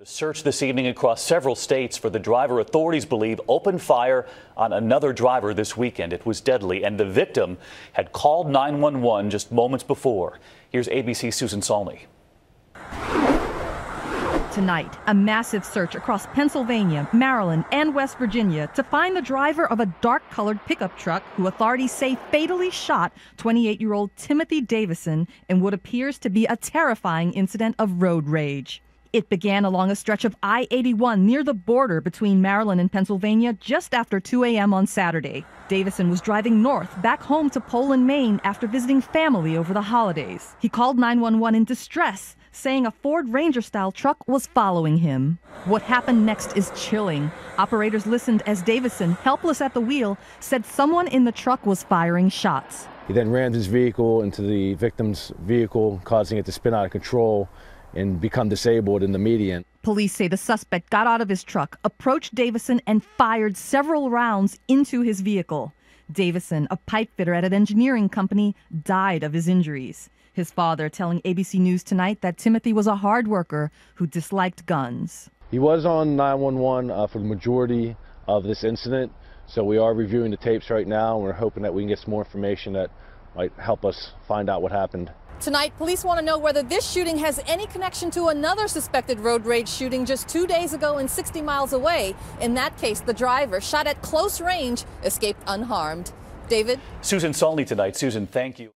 The search this evening across several states for the driver authorities believe opened fire on another driver this weekend. It was deadly, and the victim had called 911 just moments before. Here's ABC's Susan Saulny. Tonight, a massive search across Pennsylvania, Maryland, and West Virginia to find the driver of a dark colored pickup truck who authorities say fatally shot 28 year old Timothy Davison in what appears to be a terrifying incident of road rage. It began along a stretch of I 81 near the border between Maryland and Pennsylvania just after 2 a.m. on Saturday. Davison was driving north back home to Poland, Maine after visiting family over the holidays. He called 911 in distress, saying a Ford Ranger style truck was following him. What happened next is chilling. Operators listened as Davison, helpless at the wheel, said someone in the truck was firing shots. He then rammed his vehicle into the victim's vehicle, causing it to spin out of control and become disabled in the median. Police say the suspect got out of his truck, approached Davison, and fired several rounds into his vehicle. Davison, a pipe fitter at an engineering company, died of his injuries. His father telling ABC News tonight that Timothy was a hard worker who disliked guns. He was on 911 uh, for the majority of this incident, so we are reviewing the tapes right now, and we're hoping that we can get some more information that might help us find out what happened. Tonight, police want to know whether this shooting has any connection to another suspected road rage shooting just two days ago and 60 miles away. In that case, the driver, shot at close range, escaped unharmed. David? Susan Saulny tonight. Susan, thank you.